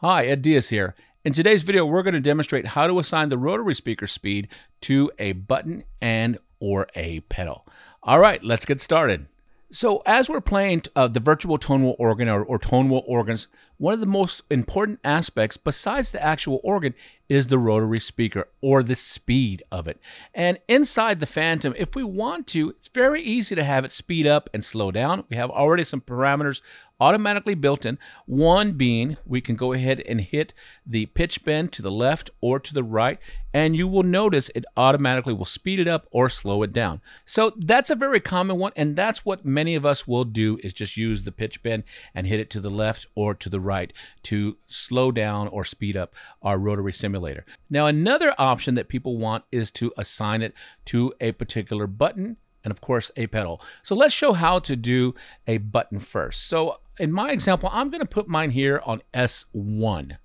Hi, Ed Diaz here. In today's video, we're going to demonstrate how to assign the rotary speaker speed to a button and or a pedal. All right, let's get started. So as we're playing uh, the virtual tone wheel organ or, or tone wheel organs, one of the most important aspects besides the actual organ is the rotary speaker or the speed of it. And inside the Fantom, if we want to, it's very easy to have it speed up and slow down. We have already some parameters automatically built in. One being we can go ahead and hit the pitch bend to the left or to the right, and you will notice it automatically will speed it up or slow it down. So that's a very common one, and that's what many of us will do is just use the pitch bend and hit it to the left or to the right to slow down or speed up our rotary simulator. Now another option that people want is to assign it to a particular button and of course a pedal. So let's show how to do a button first. So in my example, I'm going to put mine here on S1.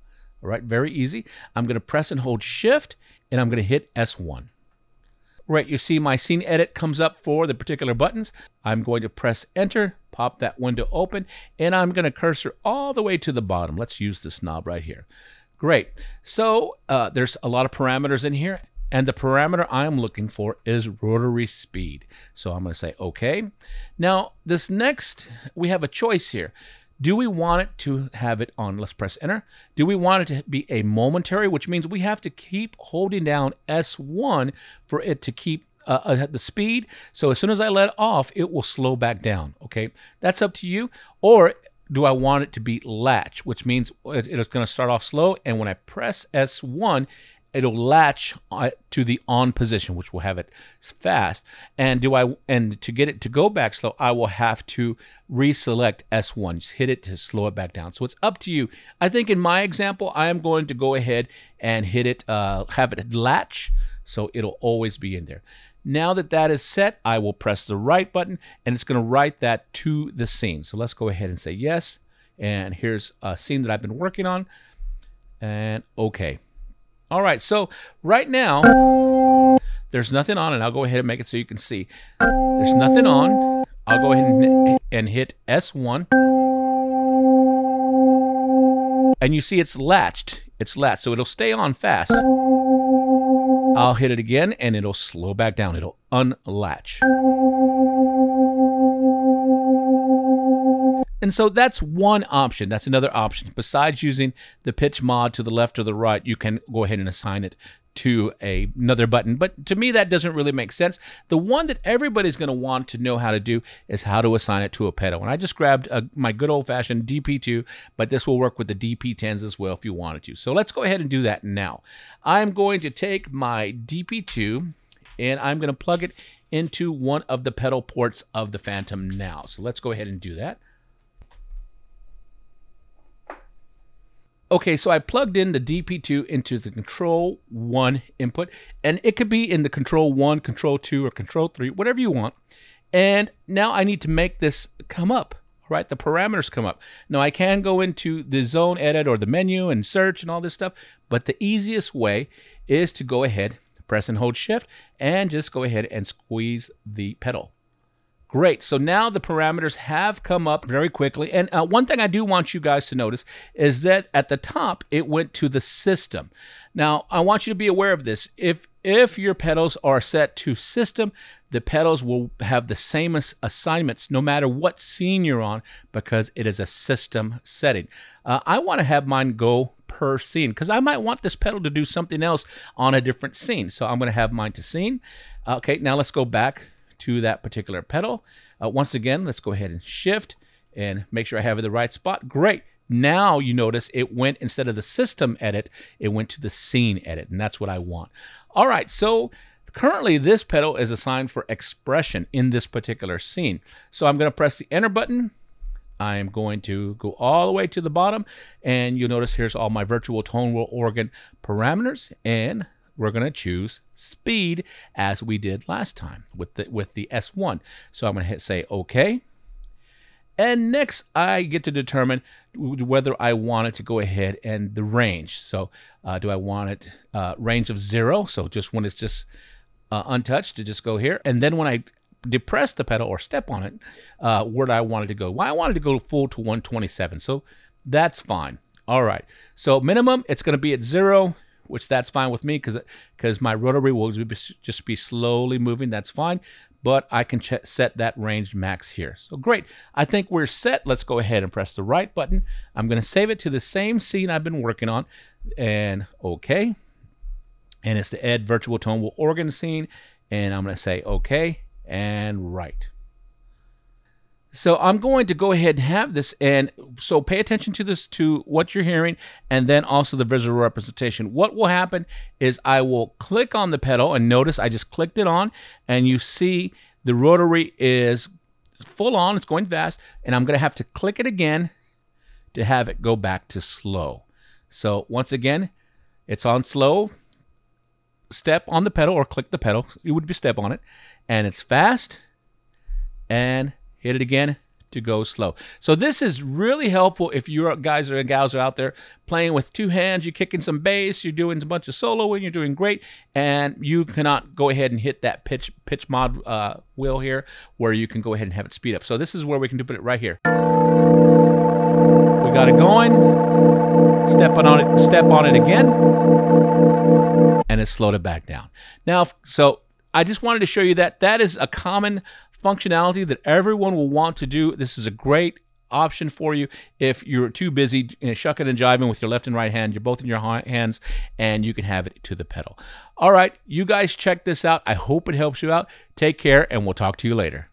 All right, very easy. I'm going to press and hold shift and I'm going to hit S1. Right, you see my scene edit comes up for the particular buttons. I'm going to press enter, pop that window open, and I'm going to cursor all the way to the bottom. Let's use this knob right here. Great. So uh, there's a lot of parameters in here. And the parameter I'm looking for is rotary speed. So I'm going to say OK. Now, this next, we have a choice here. Do we want it to have it on, let's press enter. Do we want it to be a momentary, which means we have to keep holding down S1 for it to keep uh, uh, the speed. So as soon as I let off, it will slow back down. Okay, that's up to you. Or do I want it to be latch, which means it, it's going to start off slow. And when I press S1, it'll latch uh, to the on position, which will have it fast. And do I and to get it to go back slow, I will have to reselect S1, just hit it to slow it back down. So it's up to you. I think in my example, I am going to go ahead and hit it, uh, have it latch, so it'll always be in there. Now that that is set, I will press the right button and it's going to write that to the scene. So let's go ahead and say yes. And here's a scene that I've been working on. And okay. All right, so right now, there's nothing on, and I'll go ahead and make it so you can see. There's nothing on. I'll go ahead and, and hit S1. And you see it's latched. It's latched, so it'll stay on fast. I'll hit it again, and it'll slow back down. It'll unlatch. And so that's one option. That's another option. Besides using the pitch mod to the left or the right, you can go ahead and assign it to a, another button. But to me, that doesn't really make sense. The one that everybody's going to want to know how to do is how to assign it to a pedal. And I just grabbed a, my good old-fashioned DP2, but this will work with the DP10s as well if you wanted to. So let's go ahead and do that now. I'm going to take my DP2 and I'm going to plug it into one of the pedal ports of the Fantom now. So let's go ahead and do that. Okay, so I plugged in the DP2 into the control 1 input, and it could be in the control 1, control 2, or control 3, whatever you want. And now I need to make this come up, right? The parameters come up. Now I can go into the zone edit or the menu and search and all this stuff, but the easiest way is to go ahead, press and hold shift, and just go ahead and squeeze the pedal. Great. So now the parameters have come up very quickly. And uh, one thing I do want you guys to notice is that at the top, it went to the system. Now, I want you to be aware of this. If if your pedals are set to system, the pedals will have the same assignments no matter what scene you're on because it is a system setting. Uh, I want to have mine go per scene because I might want this pedal to do something else on a different scene. So I'm going to have mine to scene. Okay, now let's go back to that particular pedal. Uh, once again, let's go ahead and shift and make sure I have it the right spot. Great. Now you notice it went, instead of the system edit, it went to the scene edit, and that's what I want. All right, so currently this pedal is assigned for expression in this particular scene. So I'm going to press the enter button. I am going to go all the way to the bottom, and you'll notice here's all my virtual tone wheel organ parameters, and we're going to choose speed as we did last time with the, with the S1. So I'm going to hit say OK. And next, I get to determine whether I want it to go ahead and the range. So uh, do I want it uh, range of zero? So just when it's just uh, untouched to just go here. And then when I depress the pedal or step on it, uh, where do I want it to go? Well, I wanted to go full to 127. So that's fine. All right. So minimum, it's going to be at zero, which that's fine with me because because my rotary will just be slowly moving. That's fine. But I can set that range max here. So great. I think we're set. Let's go ahead and press the right button. I'm going to save it to the same scene I've been working on. And OK. And it's the Ed Virtual Tonal Organ scene. And I'm going to say OK and right. So I'm going to go ahead and have this, and so pay attention to this, to what you're hearing, and then also the visual representation. What will happen is I will click on the pedal, and notice I just clicked it on, and you see the rotary is full on, it's going fast, and I'm going to have to click it again to have it go back to slow. So once again, it's on slow, step on the pedal or click the pedal, you would be step on it, and it's fast, and hit it again to go slow. So this is really helpful if you guys or gals are out there playing with two hands, you're kicking some bass, you're doing a bunch of soloing, you're doing great, and you cannot go ahead and hit that pitch pitch mod uh, wheel here where you can go ahead and have it speed up. So this is where we can do it right here. We got it going. Step on it, step on it again, and it slowed it back down. Now, so I just wanted to show you that that is a common functionality that everyone will want to do. This is a great option for you if you're too busy you know, shucking and jiving with your left and right hand. You're both in your hands and you can have it to the pedal. All right, you guys check this out. I hope it helps you out. Take care and we'll talk to you later.